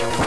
after.